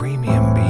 premium beer.